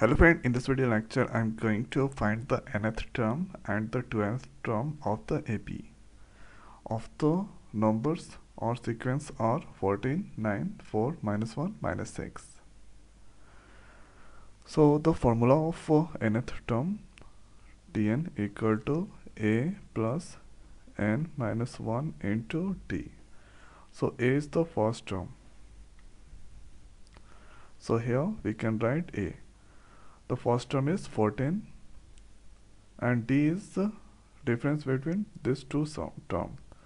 Hello friend, in this video lecture I'm going to find the nth term and the 12th term of the AP of the numbers or sequence are 14, 9, 4, minus 1, minus 6. So the formula of uh, nth term Tn equal to A plus n minus 1 into T. So A is the first term. So here we can write A the first term is 14 and d is the difference between these two terms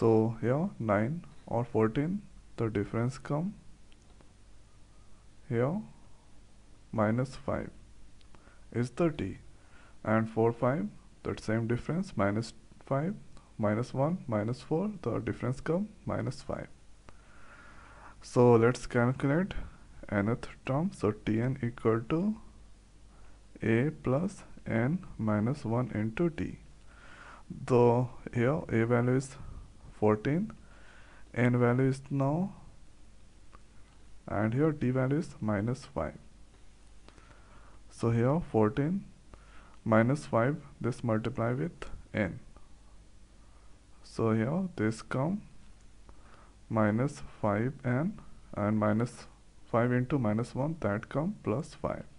so here 9 or 14 the difference come here minus 5 is the d and 4 5 that same difference minus 5 minus 1 minus 4 the difference come minus 5 so let's calculate nth term. So tn equal to a plus n minus 1 into t. The here a value is 14, n value is now and here t value is minus 5. So here 14 minus 5 this multiply with n. So here this come minus 5n and minus 5 into minus 1 that come plus 5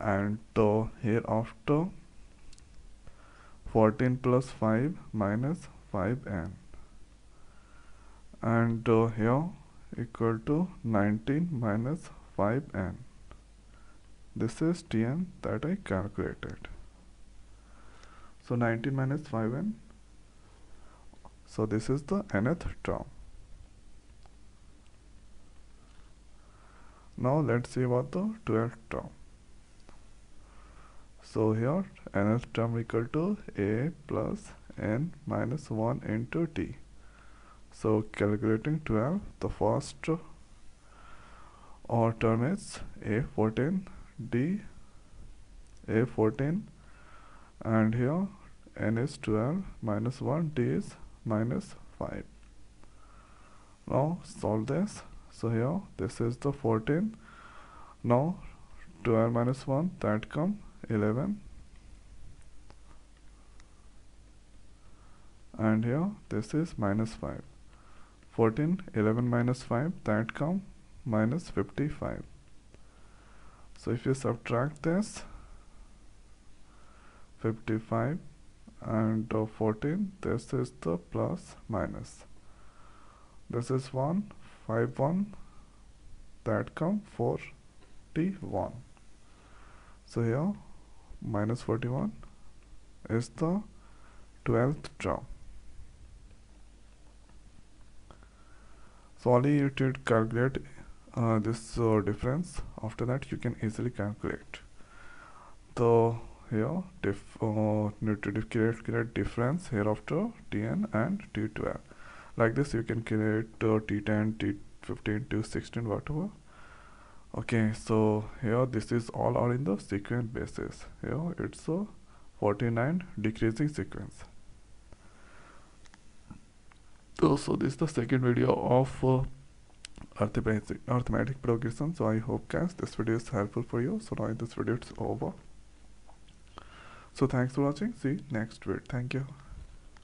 and uh, hereafter 14 plus 5 minus 5n and here equal to 19 minus 5n this is tn that I calculated. So 19 minus 5n so this is the nth term. Now let's see about the 12th term so here nth term equal to a plus n minus 1 into t. So calculating 12 the first or term is a14 d a14 and here n is 12 minus 1 d is minus 5 now solve this. So here this is the 14 now 12 minus 1 that come 11 and here this is minus 5 14 11 minus 5 that come minus 55 so if you subtract this 55 and uh, 14 this is the plus minus. This is 1 5 1 that come 41 so here minus 41 is the 12th term. So only you should calculate uh, this uh, difference. After that you can easily calculate. The here diff uh, need to create, create difference hereafter tn and t12 like this you can create uh, t10 t15 t16 whatever okay so here this is all are in the sequence basis. Here it's a 49 decreasing sequence. So, so this is the second video of uh, arithmetic, arithmetic progression. So i hope guys this video is helpful for you. So now this video is over. So thanks for watching. See next video. Thank you